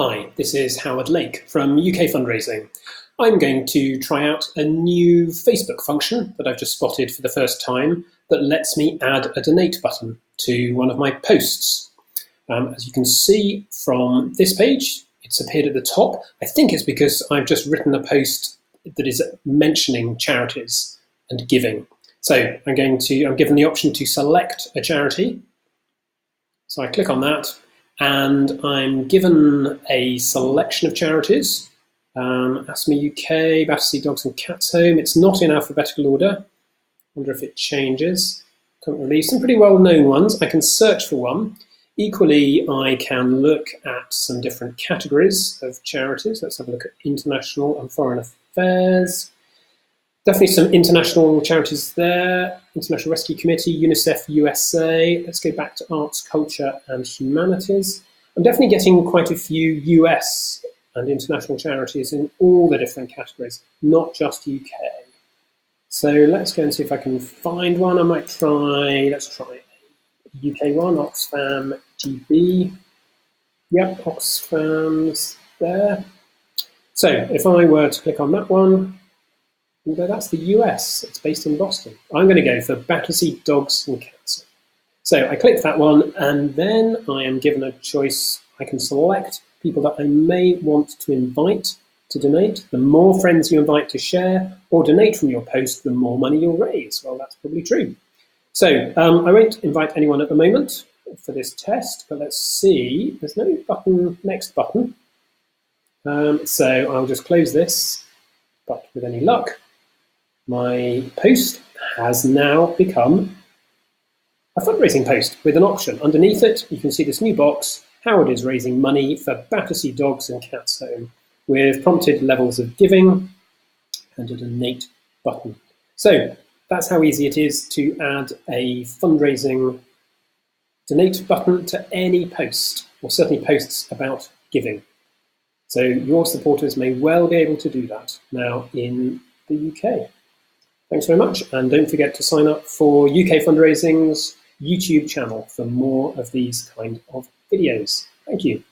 Hi, this is Howard Lake from UK Fundraising. I'm going to try out a new Facebook function that I've just spotted for the first time that lets me add a donate button to one of my posts. Um, as you can see from this page, it's appeared at the top. I think it's because I've just written a post that is mentioning charities and giving. So I'm going to, I'm given the option to select a charity. So I click on that and I'm given a selection of charities. Um, Asthma UK, Battersea Dogs and Cats Home. It's not in alphabetical order. wonder if it changes. Can't Currently, some pretty well-known ones. I can search for one. Equally, I can look at some different categories of charities. Let's have a look at international and foreign affairs. Definitely some international charities there. International Rescue Committee, UNICEF USA. Let's go back to arts, culture, and humanities. I'm definitely getting quite a few US and international charities in all the different categories, not just UK. So let's go and see if I can find one. I might try, let's try UK one, Oxfam GB. Yep, Oxfam's there. So if I were to click on that one, although that's the US, it's based in Boston. I'm going to go for Battersea Dogs and Cats. So I click that one, and then I am given a choice. I can select people that I may want to invite to donate. The more friends you invite to share or donate from your post, the more money you'll raise. Well, that's probably true. So um, I won't invite anyone at the moment for this test, but let's see. There's no button, next button. Um, so I'll just close this, but with any luck, my post has now become a fundraising post with an option. Underneath it, you can see this new box, Howard is raising money for Battersea Dogs and Cats Home, with prompted levels of giving and a donate button. So that's how easy it is to add a fundraising donate button to any post, or certainly posts about giving. So your supporters may well be able to do that now in the UK. Thanks very much, and don't forget to sign up for UK Fundraising's YouTube channel for more of these kind of videos. Thank you.